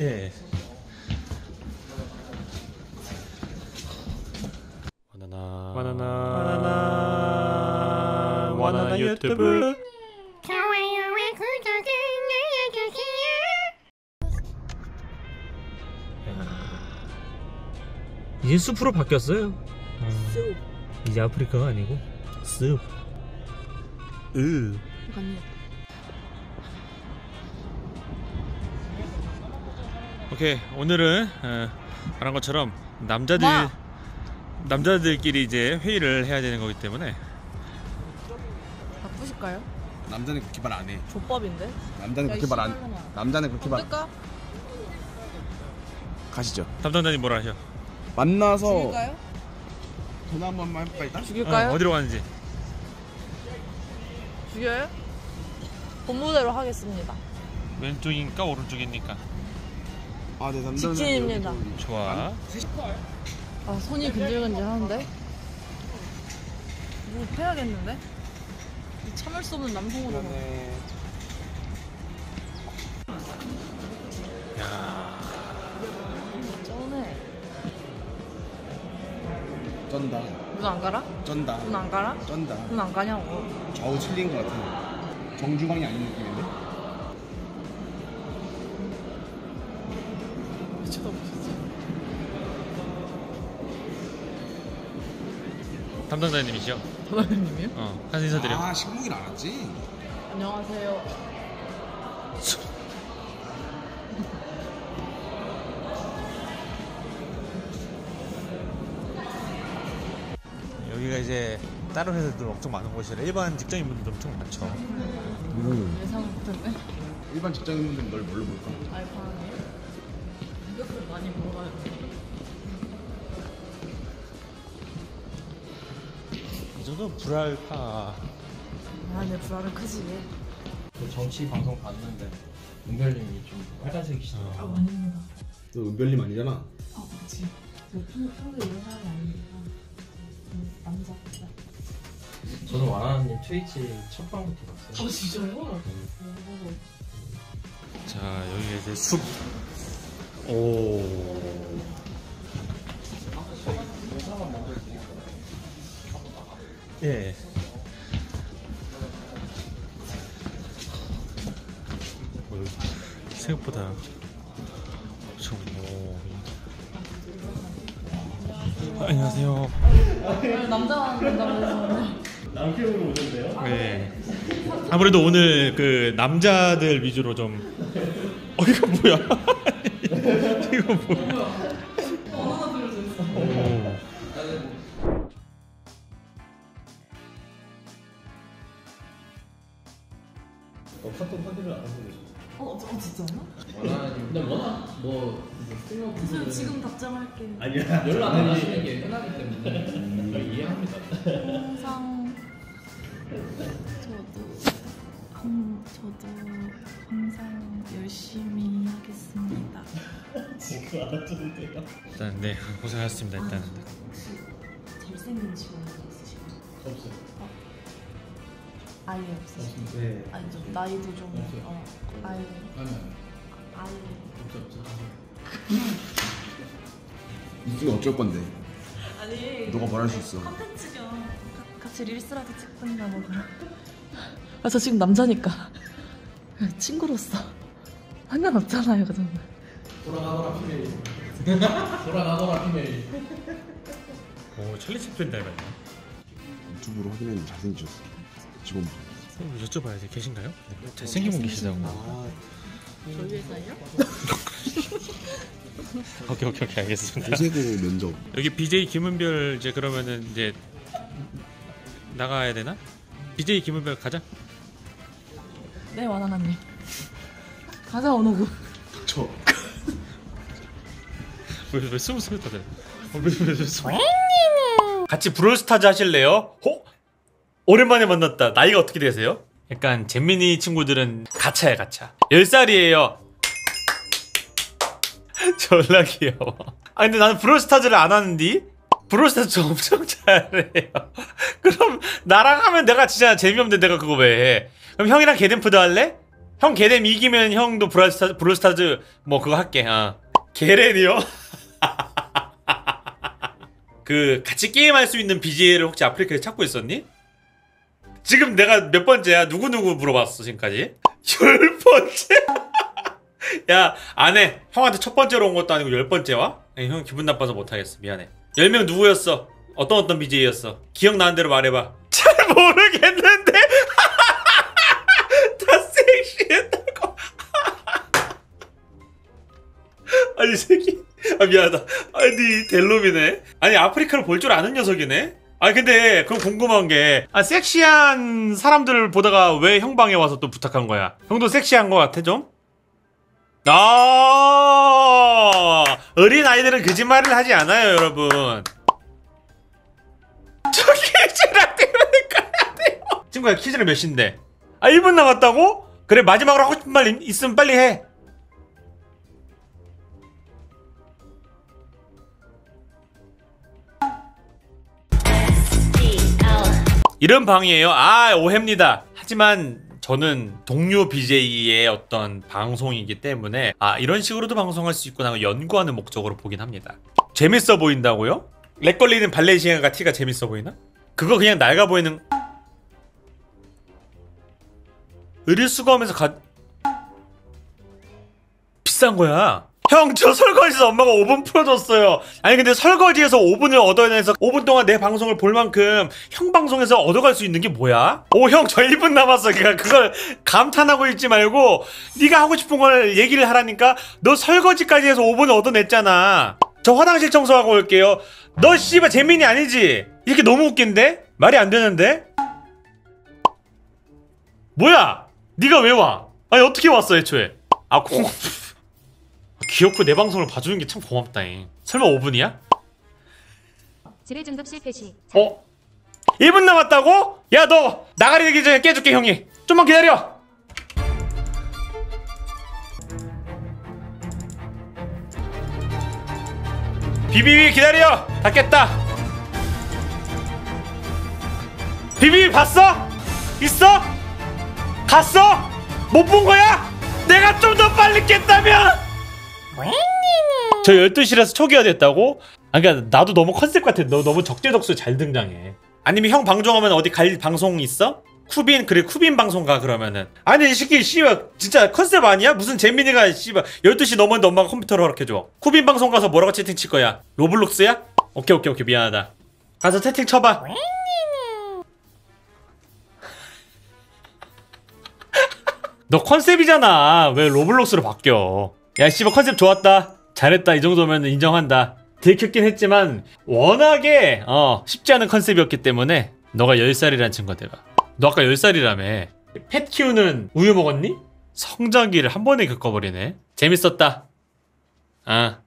예. 바나나 바나나 바나나 바나나 유튜브 좋아요와 구독을 눌러주세요. 이제 숲으로 바뀌었어요. 이제 아프리카가 아니고 숲. 으 오케이 오늘은 어, 말한 것처럼 남자들 와. 남자들끼리 이제 회의를 해야 되는 거기 때문에 바쁘실까요? 남자는 그렇게 말 안 해. 족밥인데? 남자는 그렇게 말 안. 남자는 그렇게 말. 어떨까? 가시죠. 담당자님 뭐라 하셔? 만나서 죽일까요? 전화 한 번만 해볼까 일단? 죽일까요? 어, 어디로 가는지 죽여요? 본무대로 하겠습니다. 왼쪽인가 오른쪽입니까? 아, 네, 직진입니다. 좋아 아 손이 근질근질 하는데? 뭐 해야겠는데? 이 참을 수 없는 남성으로 네. 쩌네 쩐다. 눈안 가라? 쩐다. 눈안 가라? 쩐다. 눈 안 가냐고 좌우 칠린 것 같은. 정주광이 아닌 느낌인데? 담당자님이시죠? 도마님이요? 어 한번 인사드려 아, 식목일 알았지? 안녕하세요 여기가 이제 다른 회사들 엄청 많은 곳이라 일반 직장인분들도 엄청 많죠 음. 예상 못했네 일반 직장인분들은 널 뭘로 볼까? 알파네 이것도 많이 먹어요 이 정도면 불알파 아 내 불알은 크지 그 정치 방송 봤는데 은별님이 좀 빨간색이시더라고요. 아닙니다 너 은별님 아니잖아. 어 그치 저 평, 평소에 이런 사람이 음, 남자 저는 와나나님 트위치 첫 방부터 봤어요. 어 진짜요? 자 여기가 이제 숲 오. 예. 어, 생각보다 엄청 오. 안녕하세요. 남자 남자분이셨네 네. 아무래도 오늘 그 남자들 위주로 좀 어, 이거 뭐야? 이거 뭐야? 어, 어 진짜요? 와나나님 근데 워낙 뭐저 지금 답장할게 연락 안 하시는 게 흔하기 때문에 저희 이해합니다. 항상 저도 항, 저도 항상 열심히 하겠습니다 일단 네 고생하셨습니다. 일단 혹시 잘생긴 직원이 있으신가요? 없어요. 아예 없으신가요? 네. 아니 좀 나이도 좀 없어요. 어, 아예 아예 없어 없어. 이 중에 어쩔 건데? 아니 너가 말할 수 있어. 컨텐츠 겸 가- 같이 릴스라도 찍든가 뭐 그런 아저 지금 남자니까 친구로서 상관없잖아요 그 정도 돌아가거라 피메일. 돌아가거라 피메일. 오 찰리 채플린 닮았네. 유튜브로 확인했는데 잘생기셨어. 직원분. 선생님 여쭤봐야지 계신가요? 네, 잘생긴 분 계시다고. 저희 회사요? 오케이 오케이 오케이 알겠습니다. 고세고 면접. 여기 BJ 김은별 이제 그러면은 이제 나가야 되나? BJ 김은별 가자. 네 와나나님 가자 원호구 저. 왜왜 스무 스무 다들? 왜왜 스무? 같이 브롤스타즈 하실래요? 호? 오랜만에 만났다. 나이가 어떻게 되세요? 약간 잼민이 친구들은 가차야 가차. 10살이에요. 졸라 귀여워. 아 근데 나는 브롤스타즈를 안 하는디? 브롤스타즈 저 엄청 잘해요. 그럼 나랑 하면 내가 진짜 재미없는데 내가 그거 왜 해? 그럼 형이랑 개댄푸드 할래? 형 개뎀 이기면 형도 브라스타, 브롤스타즈 뭐 그거 할게 어. 게렌이요? 그 같이 게임할 수 있는 BJ를 혹시 아프리카에 찾고 있었니? 지금 내가 몇 번째야? 누구누구 물어봤어 지금까지? 열 번째? 야 안 해 형한테 첫 번째로 온 것도 아니고 열 번째 와? 아니, 형 기분 나빠서 못하겠어 미안해 열 명 누구였어? 어떤 어떤 BJ였어? 기억나는 대로 말해봐 잘 모르겠는데 다 섹시했다고 아니 새끼 아 미안하다 아니 델롬이네 아니 아프리카를 볼 줄 아는 녀석이네 아 근데 그럼 궁금한 게 아 섹시한 사람들을 보다가 왜 형 방에 와서 또 부탁한 거야? 형도 섹시한 거 같아 좀? 아 어린 아이들은 거짓말을 하지 않아요 여러분. 저기 키즈랑 때문에 가야 돼요. 친구야 키즈랑 몇 시인데? 아 1분 남았다고? 그래 마지막으로 하고 싶은 말 있- 있으면 빨리 해 이런 방이에요. 아 오해입니다. 하지만 저는 동료 BJ의 어떤 방송이기 때문에 아 이런 식으로도 방송할 수 있구나 연구하는 목적으로 보긴 합니다. 재밌어 보인다고요? 렉 걸리는 발렌시아가 티가 재밌어 보이나? 그거 그냥 낡아 보이는 의류 수거하면서 가 비싼 거야. 형, 저 설거지에서 엄마가 5분 풀어줬어요. 아니, 근데 설거지에서 5분을 얻어내서 5분 동안 내 방송을 볼 만큼 형 방송에서 얻어갈 수 있는 게 뭐야? 오, 형, 저 1분 남았어. 그러니까 그걸 감탄하고 있지 말고, 네가 하고 싶은 걸 얘기를 하라니까, 너 설거지까지 해서 5분을 얻어냈잖아. 저 화장실 청소하고 올게요. 너 씨발 재민이 아니지? 이렇게 너무 웃긴데? 말이 안 되는데? 뭐야? 네가 왜 와? 아니, 어떻게 왔어, 애초에? 아, 공... 귀엽고 내 방송을 봐주는 게 참 고맙다잉. 설마 5분이야? 지뢰 중급 실패 시 어? 1분 남았다고? 야 너 나가리 되기 전에 깨줄게 형이. 좀만 기다려. 비비비 기다려. 다 깼다. 비비비 봤어? 있어? 갔어? 못 본 거야? 내가 좀 더 빨리 깼다면? 저 12시라서 초기화 됐다고? 아 그니까 나도 너무 컨셉 같아 너 너무 적재적소 잘 등장해 아니면 형 방송하면 어디 갈 방송 있어? 쿠빈 그래 쿠빈 방송 가 그러면은 아니 이 새끼 씨발 진짜 컨셉 아니야? 무슨 잼민이가 씨발 12시 넘었는데 엄마가 컴퓨터를 허락해줘 쿠빈 방송 가서 뭐라고 채팅 칠 거야? 로블록스야? 오케이 오케이 오케이 미안하다 가서 채팅 쳐봐 너 컨셉이잖아 왜 로블록스로 바뀌어 야 씨발 컨셉 좋았다. 잘했다. 이 정도면 인정한다. 들켰긴 했지만 워낙에 어 쉽지 않은 컨셉이었기 때문에 너가 10살이란 친구가 돼봐 너 아까 10살이라며. 펫 키우는 우유 먹었니? 성장기를 한 번에 겪어버리네. 재밌었다. 아